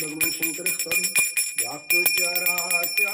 भगवान शंकर व्यापचरा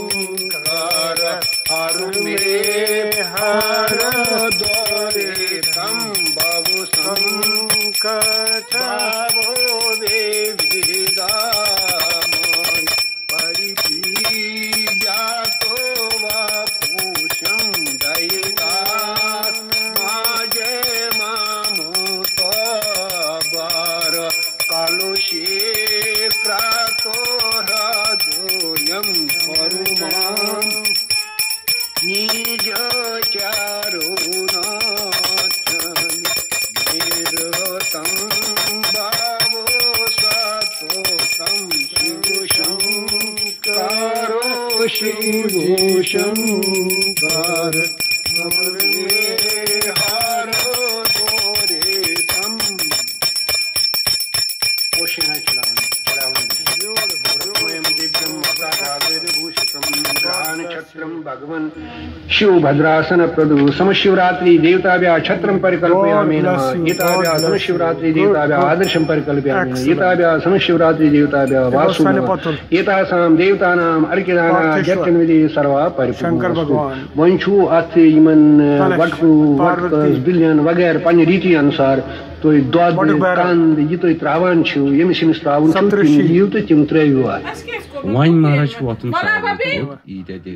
ஓங்கார அருமே ஹர தோரே தம்பவு சங்கட शुर्घोषम् भद्रासन प्रदु समशिवरात्रि देवताभ्या छत्रं परिकल्पयामि एताभ्या समशिवरात्रि देवताभ्या आदर्शं परिकल्पयामि एताभ्या समशिवरात्रि देवताभ्या वासु एतासां सर्वा परिपूर्ण वंशु अथ यमन वटकु बिलियन वगैरह रीति अनुसार तुम दौद कंद यह तुम त्रावान यमिस यमिस त्रावन यू तो तम त्रव वन महाराज वोतन ईद